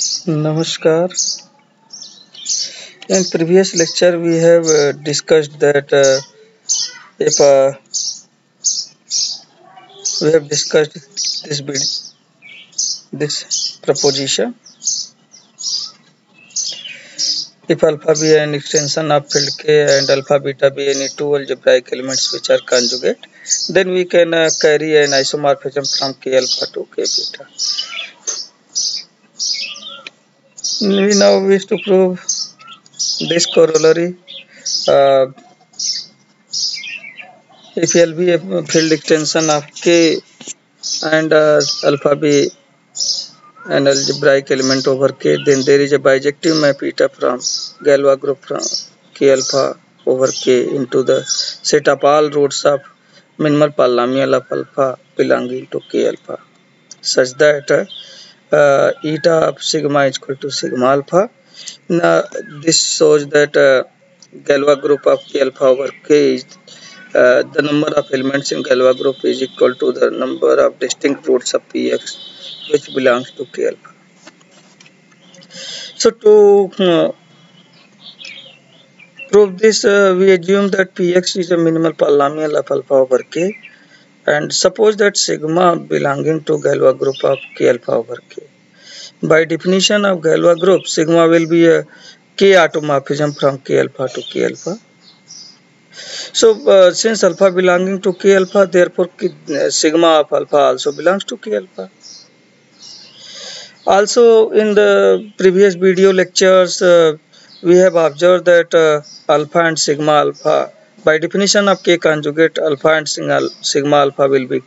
Namaskar. In previous lecture we have uh, discussed that uh, uh, we have discussed this proposition. If alpha be an extension of field K and alpha beta be any two algebraic elements which are conjugate, then we can carry an isomorphism from K alpha to K beta. we now wish to prove this corollary uh, if L be a field extension of K and uh, alpha be an algebraic element over K then there is a bijective map eta from Galois group from K alpha over K into the set of all roots of minimal polynomial of alpha belonging to K alpha such that uh, uh, eta of sigma is equal to sigma alpha. Now this shows that uh, Galois group of K alpha over K is uh, the number of elements in Galois group is equal to the number of distinct roots of Px which belongs to K alpha. So to uh, prove this uh, we assume that Px is a minimal polynomial of alpha over K and suppose that sigma belonging to Galois group of K alpha over K. By definition of Galois group, sigma will be a K automorphism from K alpha to K alpha. So uh, since alpha belonging to K alpha, therefore sigma of alpha also belongs to K alpha. Also in the previous video lectures, uh, we have observed that uh, alpha and sigma alpha, by definition of K conjugate, alpha and sigma alpha will be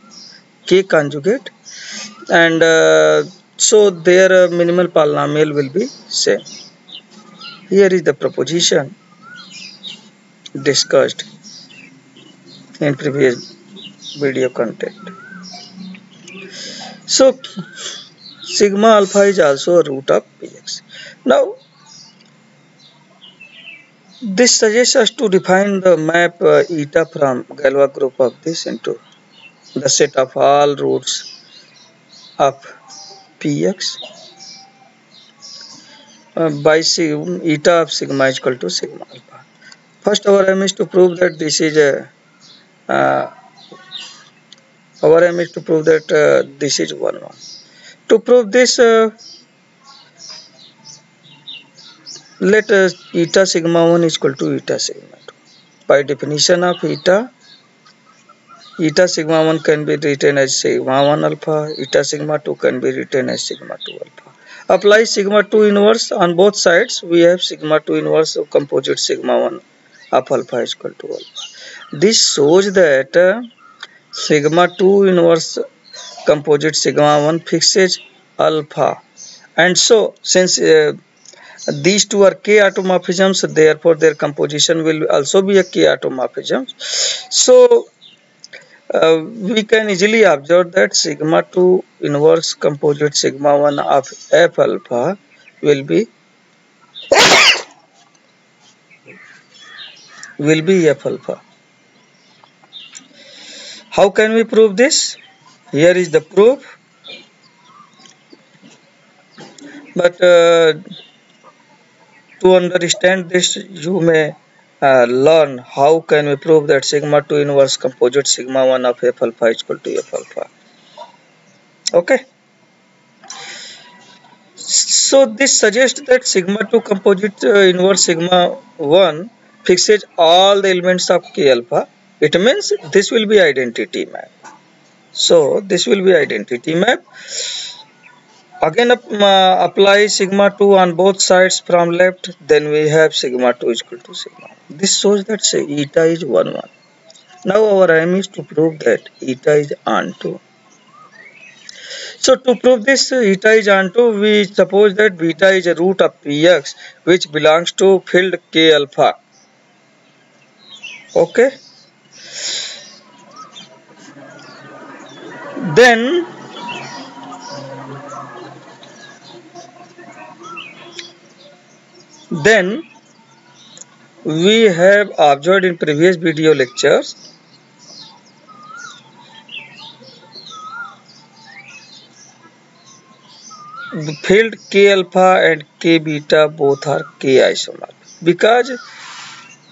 K conjugate and So their uh, minimal polynomial will be same. Here is the proposition discussed in previous video content. So sigma alpha is also a root of px. Now this suggests us to define the map uh, eta from Galois group of this into the set of all roots of P X by sigma eta of sigma is equal to sigma alpha first our aim is to prove that this is a uh, our aim is to prove that uh, this is 1 1 to prove this uh, let uh, eta sigma 1 is equal to eta sigma 2 by definition of eta eta sigma 1 can be written as sigma 1 alpha eta sigma 2 can be written as sigma 2 alpha apply sigma 2 inverse on both sides we have sigma 2 inverse of composite sigma 1 of alpha is equal to alpha this shows that uh, sigma 2 inverse composite sigma 1 fixes alpha and so since uh, these two are k automorphisms therefore their composition will also be a k automorphism so uh, we can easily observe that sigma 2 inverse composite sigma 1 of f alpha will be will be f alpha. How can we prove this? Here is the proof. But uh, to understand this, you may uh, learn how can we prove that sigma 2 inverse composite sigma 1 of f alpha is equal to f alpha okay so this suggests that sigma 2 composite uh, inverse sigma 1 fixes all the elements of k alpha it means this will be identity map so this will be identity map again uh, apply sigma 2 on both sides from left then we have sigma 2 is equal to sigma this shows that say eta is 1 1 now our aim is to prove that eta is onto so to prove this eta is onto we suppose that beta is a root of px which belongs to field k alpha okay then Then we have observed in previous video lectures the field K alpha and K beta both are K isomorphic because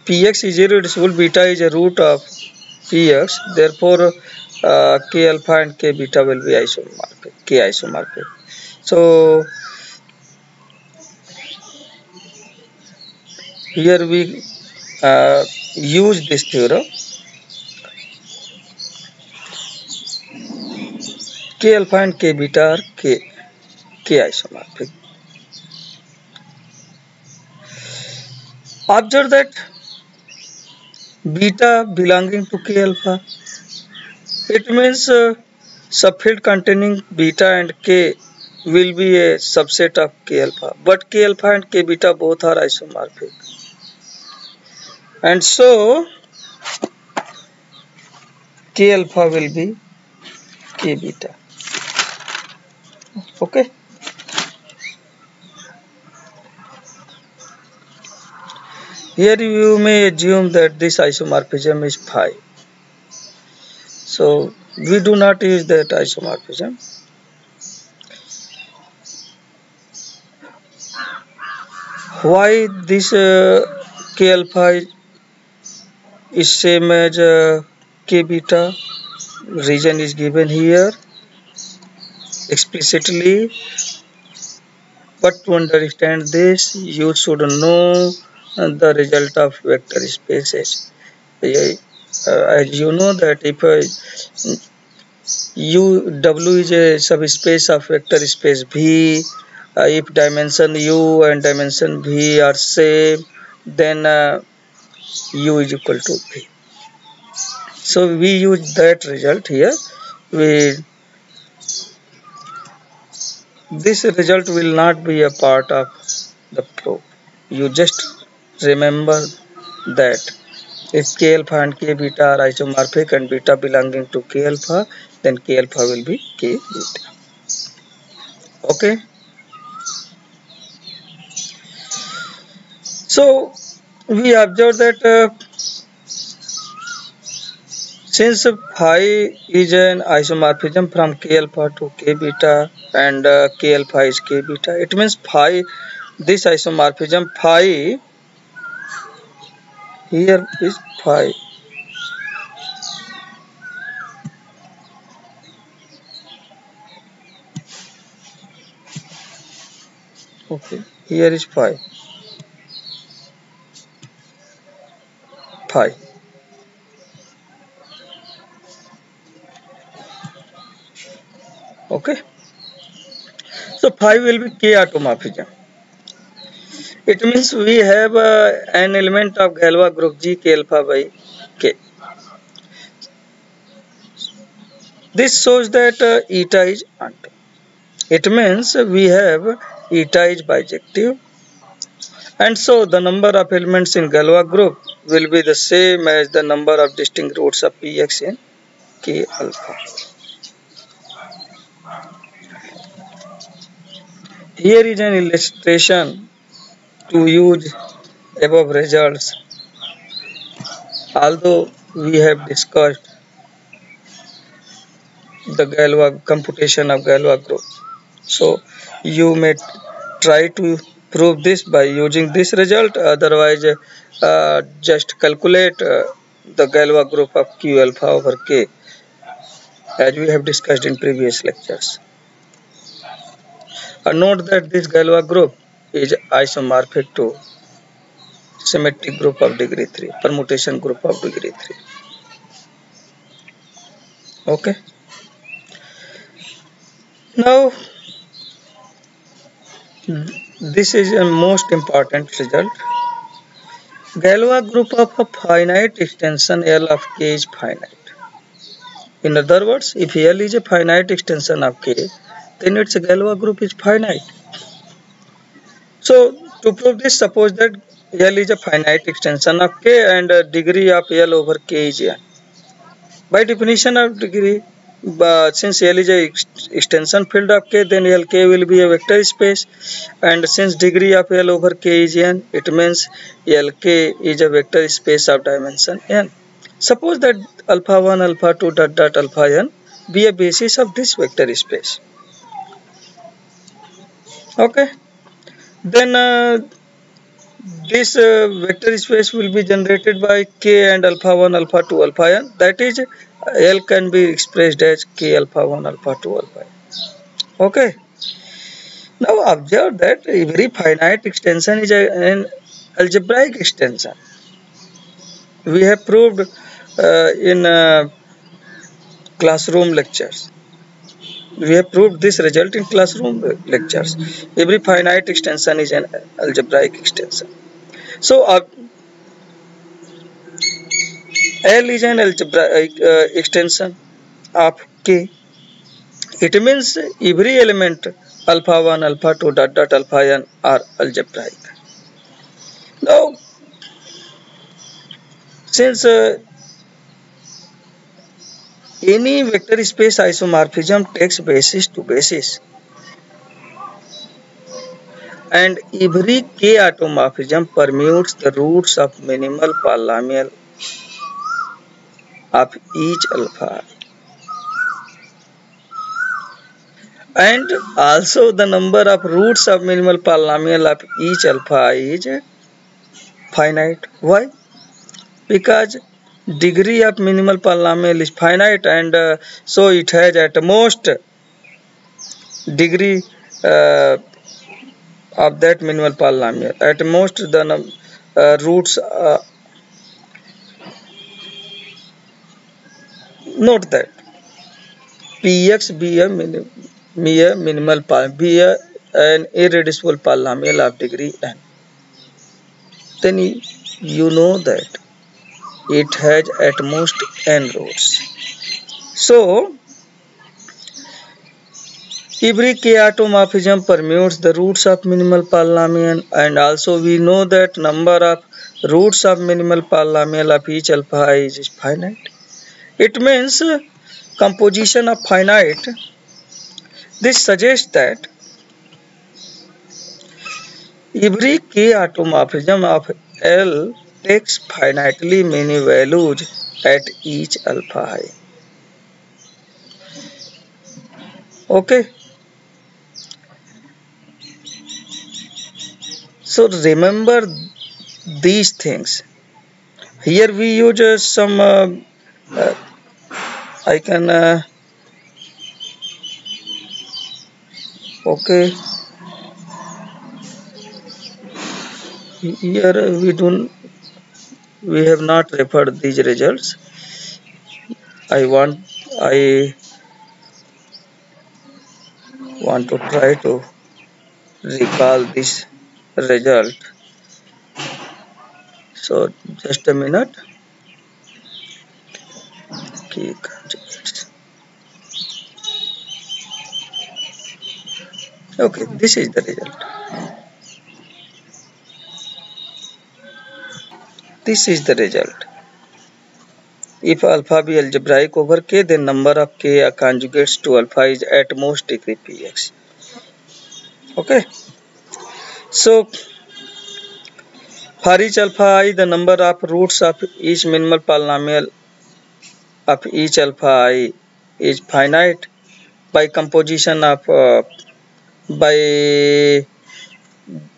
Px is irreducible beta is a root of Px therefore uh, K alpha and K beta will be isomorphic K isomorphic so here we uh, use this theorem k alpha and k beta are k k isomorphic observe that beta belonging to k alpha it means uh, subfield containing beta and k will be a subset of k alpha but k alpha and k beta both are isomorphic and so k alpha will be k beta okay here you may assume that this isomorphism is phi so we do not use that isomorphism why this uh, k alpha is is same as uh, k beta region is given here explicitly but to understand this you should know the result of vector spaces uh, as you know that if uh, u w is a subspace of vector space v uh, if dimension u and dimension v are same then uh, u is equal to v so we use that result here we this result will not be a part of the probe you just remember that if k alpha and k beta are isomorphic and beta belonging to k alpha then k alpha will be k beta okay so we observe that uh, since phi is an isomorphism from k alpha to k beta and uh, k alpha is k beta it means phi this isomorphism phi here is phi okay here is phi pi. Okay. So phi will be k automorphism. It means we have uh, an element of Galois group G k alpha by k. This shows that uh, eta is unto. It means we have eta is bijective and so the number of elements in Galois group will be the same as the number of distinct roots of px in k alpha. Here is an illustration to use above results. Although we have discussed the Galois computation of Galois group, so you may try to prove this by using this result otherwise uh, just calculate uh, the Galois group of Q alpha over K as we have discussed in previous lectures. Uh, note that this Galois group is isomorphic to symmetric group of degree 3 permutation group of degree 3 okay now this is a most important result. Galois group of a finite extension L of K is finite. In other words, if L is a finite extension of K, then its Galois group is finite. So to prove this, suppose that L is a finite extension of K and degree of L over K is n. By definition of degree, but since L is a extension field of K then L K will be a vector space and since degree of L over K is n it means L K is a vector space of dimension n. Suppose that alpha 1 alpha 2 dot dot alpha n be a basis of this vector space. Okay then uh, this uh, vector space will be generated by k and alpha 1 alpha 2 alpha n that is l can be expressed as k alpha 1 alpha 2 alpha n okay now observe that every finite extension is an algebraic extension we have proved uh, in uh, classroom lectures We have proved this result in classroom lectures. Every finite extension is an algebraic extension. So uh, L is an algebraic uh, extension of K. It means every element alpha 1, alpha 2, dot dot alpha n are algebraic. Now, since uh, Any vector space isomorphism takes basis to basis and every k automorphism permutes the roots of minimal polynomial of each alpha and also the number of roots of minimal polynomial of each alpha is finite why because degree of minimal polynomial is finite and uh, so it has at most degree uh, of that minimal polynomial at most the uh, roots uh, note that px be a, minim be a minimal be a, an irreducible polynomial of degree n then you know that it has at most n rods so every k automorphism permutes the roots of minimal polynomial and also we know that number of roots of minimal polynomial of each alpha i is finite it means composition of finite this suggests that every k automorphism of L takes finitely many values at each alpha i. Okay. So remember these things. Here we use uh, some uh, uh, I can uh, okay here we don't we have not referred these results I want I want to try to recall this result so just a minute key conjugates okay this is the result This is the result. If alpha be algebraic over K, then number of K conjugates to alpha is at most degree px. Okay. So, for each alpha i, the number of roots of each minimal polynomial of each alpha i is finite by composition of uh, by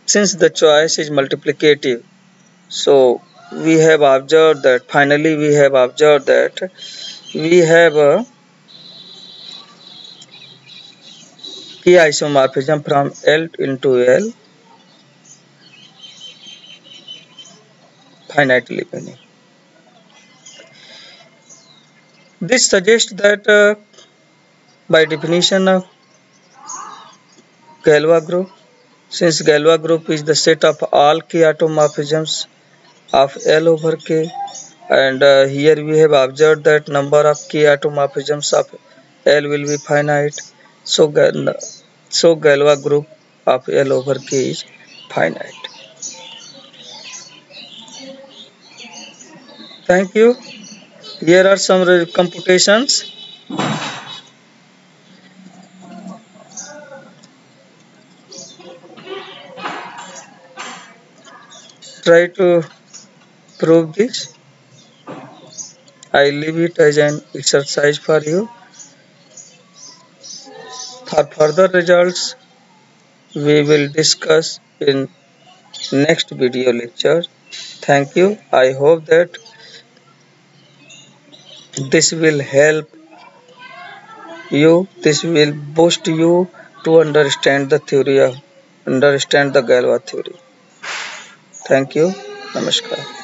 since the choice is multiplicative so we have observed that finally we have observed that we have a uh, key isomorphism from L into L finitely many. This suggests that uh, by definition of uh, Galois group, since Galois group is the set of all key automorphisms of L over K and uh, here we have observed that number of K automorphisms of L will be finite so, so Galois group of L over K is finite. Thank you. Here are some computations. Try to prove this I leave it as an exercise for you for further results we will discuss in next video lecture thank you I hope that this will help you this will boost you to understand the theory of understand the Galois theory thank you namaskar